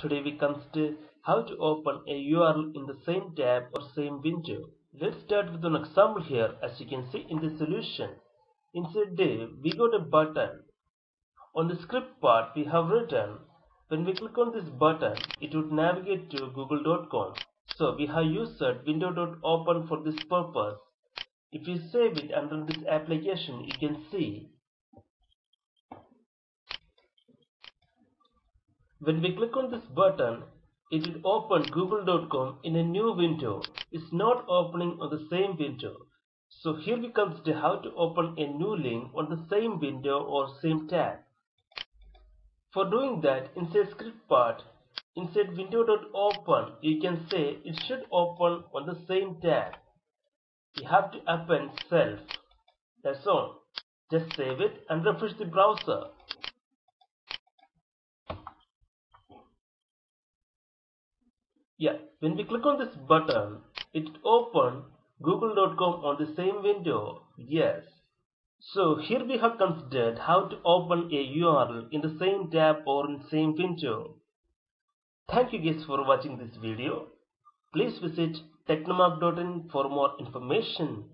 Today we consider how to open a URL in the same tab or same window. Let's start with an example here as you can see in the solution. Inside div we got a button. On the script part we have written when we click on this button it would navigate to google.com. So we have used window.open for this purpose. If you save it under this application you can see When we click on this button, it will open google.com in a new window. It's not opening on the same window. So here we consider how to open a new link on the same window or same tab. For doing that, inside script part, inside window.open, you can say it should open on the same tab. You have to append self. That's all. Just save it and refresh the browser. Yeah, when we click on this button, it open google.com on the same window. Yes. So here we have considered how to open a URL in the same tab or in same window. Thank you guys for watching this video. Please visit technomark.in for more information.